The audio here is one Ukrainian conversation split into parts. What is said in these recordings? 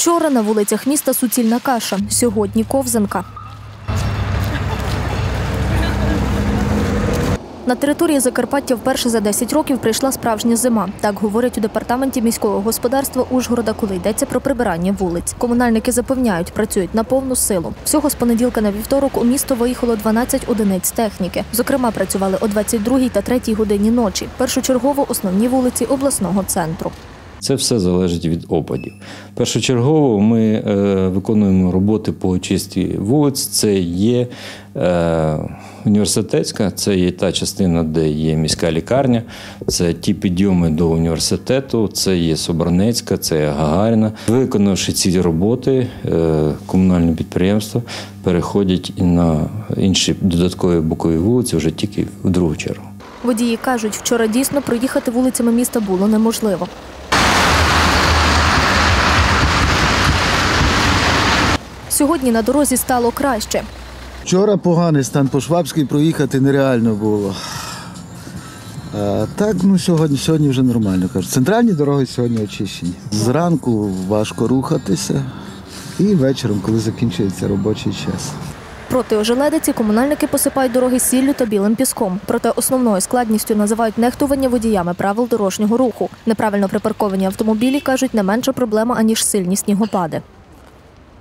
Вчора на вулицях міста суцільна каша, сьогодні ковзанка. На території Закарпаття вперше за 10 років прийшла справжня зима. Так говорять у департаменті міського господарства Ужгорода, коли йдеться про прибирання вулиць. Комунальники запевняють, працюють на повну силу. Всього з понеділка на вівторок у місто виїхало 12 одиниць техніки. Зокрема, працювали о 22 та 3 годині ночі. Першочергово основні вулиці обласного центру. Це все залежить від опадів. Першочергово ми е, виконуємо роботи по очисті вулиць. Це є е, університетська, це є та частина, де є міська лікарня, це ті підйоми до університету, це є Собранецька, це є Гагаріна. Виконавши ці роботи, е, комунальне підприємство переходять і на інші додаткові бокові вулиці вже тільки в другу чергу. Водії кажуть, вчора дійсно проїхати вулицями міста було неможливо. Сьогодні на дорозі стало краще. Вчора поганий стан по Швабській проїхати нереально було. А так, ну сьогодні, сьогодні вже нормально кажуть. Центральні дороги сьогодні очищені. Зранку важко рухатися і вечором, коли закінчується робочий час. Проти ожеледиці комунальники посипають дороги сіллю та білим піском. Проте основною складністю називають нехтування водіями правил дорожнього руху. Неправильно припарковані автомобілі кажуть не менша проблема аніж сильні снігопади.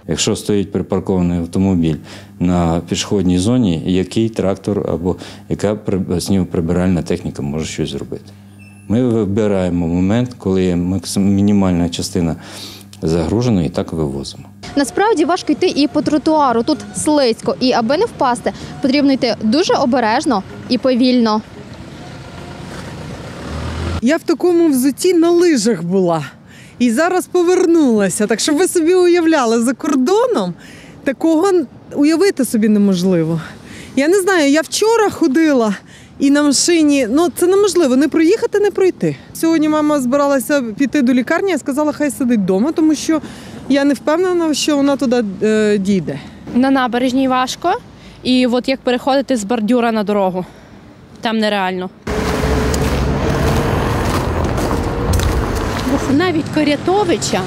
Якщо стоїть припаркований автомобіль на пішохідній зоні, який трактор або яка при- снігоприбиральна техніка може щось зробити? Ми вибираємо момент, коли максим- мінімальна частина загружена, і так вивозимо. Насправді важко йти і по тротуару. Тут слизько, і аби не впасти, потрібно йти дуже обережно і повільно. Я в такому взуті на лижах була і зараз повернулася. Так щоб ви собі уявляли, за кордоном такого уявити собі неможливо. Я не знаю, я вчора ходила і на машині, ну це неможливо, не проїхати, не пройти. Сьогодні мама збиралася піти до лікарні, я сказала, хай сидить вдома, тому що я не впевнена, що вона туди е, дійде. На набережній важко, і от як переходити з бордюра на дорогу. Там нереально. Навіть Корятовича,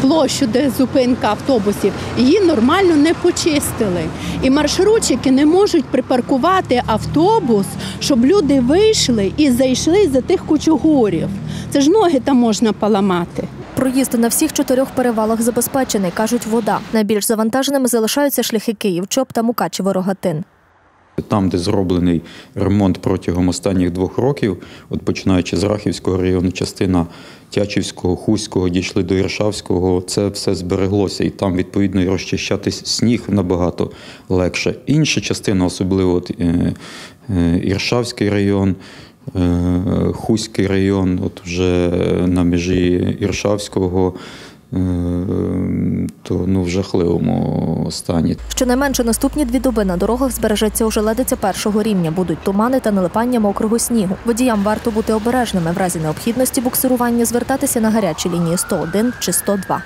площу, де зупинка автобусів, її нормально не почистили. І маршрутчики не можуть припаркувати автобус, щоб люди вийшли і зайшли за тих кучугурів. Це ж ноги там можна поламати. Проїзд на всіх чотирьох перевалах забезпечений, кажуть, вода. Найбільш завантаженими залишаються шляхи Київ, Чоп та Мукачево-Рогатин. Там, де зроблений ремонт протягом останніх двох років, от починаючи з Рахівського району, частина Тячівського, Хуського, дійшли до Іршавського, це все збереглося, і там відповідно і розчищати сніг набагато легше. Інша частина, особливо от, е, е, Іршавський район. е, Хуський район, от вже на межі Іршавського, то ну, в жахливому стані. Щонайменше наступні дві доби на дорогах збережеться ожеледиця першого рівня. Будуть тумани та налипання мокрого снігу. Водіям варто бути обережними в разі необхідності буксирування звертатися на гарячі лінії 101 чи 102.